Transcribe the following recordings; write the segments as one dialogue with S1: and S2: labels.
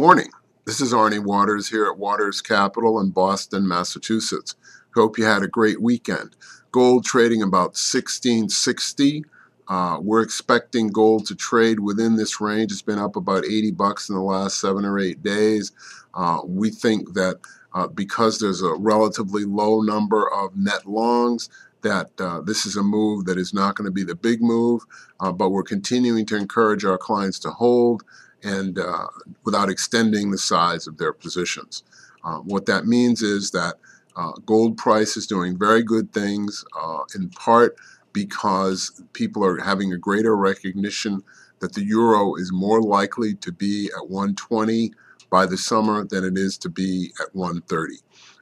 S1: Morning. This is Arnie Waters here at Waters Capital in Boston, Massachusetts. Hope you had a great weekend. Gold trading about 1660. Uh, we're expecting gold to trade within this range. It's been up about 80 bucks in the last seven or eight days. Uh, we think that uh, because there's a relatively low number of net longs, that uh, this is a move that is not going to be the big move, uh, but we're continuing to encourage our clients to hold and uh, without extending the size of their positions. Uh, what that means is that uh, gold price is doing very good things, uh, in part because people are having a greater recognition that the euro is more likely to be at 120 by the summer than it is to be at 130.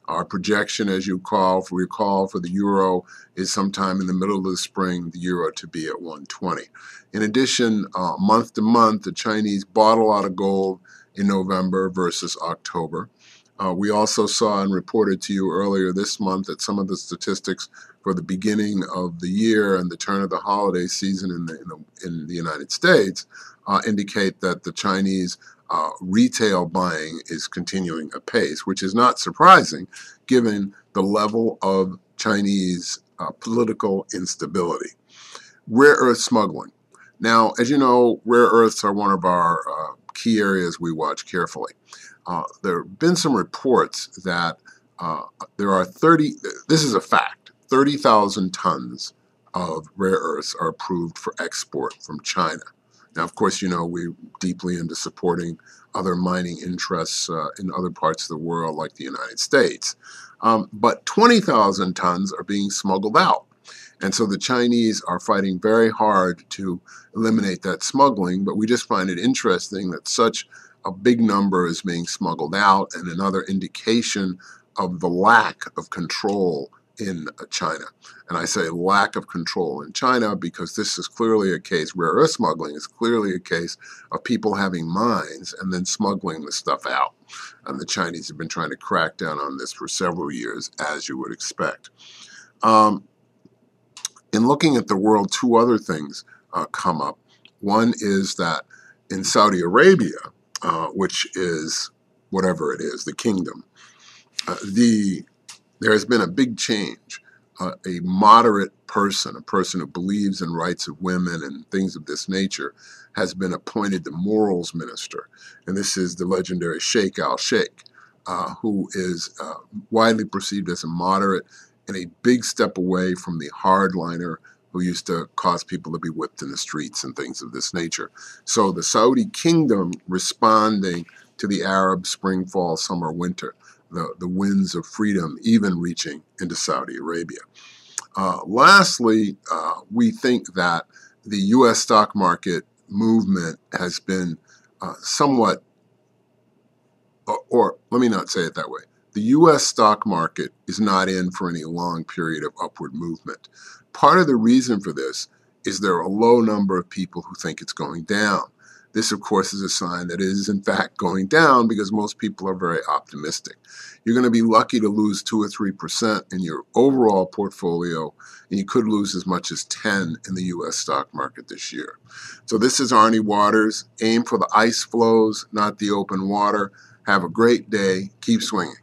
S1: Our projection, as you call, for recall, for the euro is sometime in the middle of the spring, the euro to be at 120. In addition, uh, month to month, the Chinese bought a lot of gold in November versus October. Uh, we also saw and reported to you earlier this month that some of the statistics for the beginning of the year and the turn of the holiday season in the, in the, in the United States uh, indicate that the Chinese uh, retail buying is continuing apace, which is not surprising given the level of Chinese uh, political instability. Rare earth smuggling. Now, as you know, rare earths are one of our uh, key areas we watch carefully. Uh, there have been some reports that uh, there are 30, this is a fact, 30,000 tons of rare earths are approved for export from China. Now, of course, you know, we're deeply into supporting other mining interests uh, in other parts of the world, like the United States. Um, but 20,000 tons are being smuggled out. And so the Chinese are fighting very hard to eliminate that smuggling, but we just find it interesting that such a big number is being smuggled out and another indication of the lack of control in China. And I say lack of control in China because this is clearly a case, rare earth smuggling is clearly a case of people having mines and then smuggling the stuff out. And the Chinese have been trying to crack down on this for several years, as you would expect. Um, in looking at the world, two other things uh, come up. One is that in Saudi Arabia, uh, which is whatever it is, the kingdom, uh, the there has been a big change. Uh, a moderate person, a person who believes in rights of women and things of this nature, has been appointed the morals minister. And this is the legendary Sheikh al Sheikh, uh, who is uh, widely perceived as a moderate and a big step away from the hardliner who used to cause people to be whipped in the streets and things of this nature. So the Saudi kingdom responding to the Arab spring, fall, summer, winter the, the winds of freedom, even reaching into Saudi Arabia. Uh, lastly, uh, we think that the U.S. stock market movement has been uh, somewhat, or, or let me not say it that way. The U.S. stock market is not in for any long period of upward movement. Part of the reason for this is there are a low number of people who think it's going down. This, of course, is a sign that it is in fact going down because most people are very optimistic. You're going to be lucky to lose 2 or 3% in your overall portfolio, and you could lose as much as 10 in the U.S. stock market this year. So this is Arnie Waters. Aim for the ice floes, not the open water. Have a great day. Keep swinging.